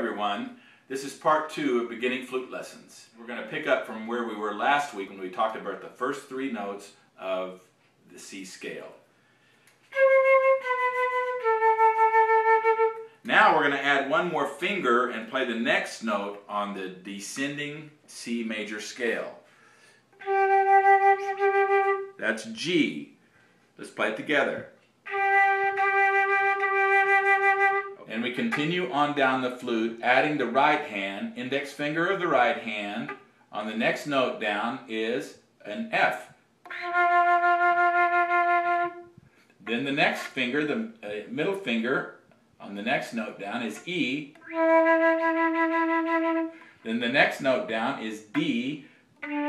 everyone. This is part two of beginning flute lessons. We're going to pick up from where we were last week when we talked about the first three notes of the C scale. Now we're going to add one more finger and play the next note on the descending C major scale. That's G. Let's play it together. We continue on down the flute, adding the right hand, index finger of the right hand. On the next note down is an F. Then the next finger, the uh, middle finger, on the next note down is E. Then the next note down is D. Then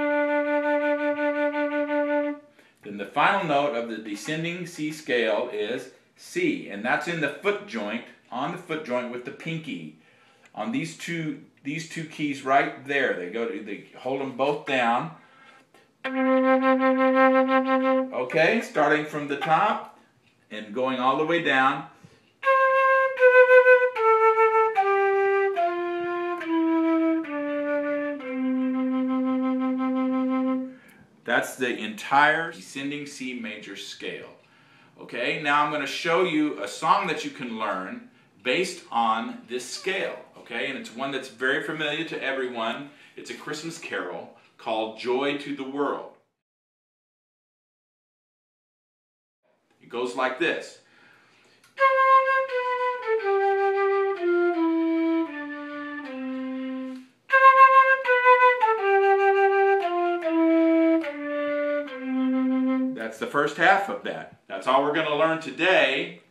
the final note of the descending C scale is C, and that's in the foot joint, on the foot joint with the pinky. On these two these two keys right there, they go to they hold them both down. Okay, starting from the top and going all the way down. That's the entire descending C major scale. Okay, now I'm going to show you a song that you can learn based on this scale. Okay, and it's one that's very familiar to everyone. It's a Christmas carol called Joy to the World. It goes like this. That's the first half of that. That's all we're going to learn today.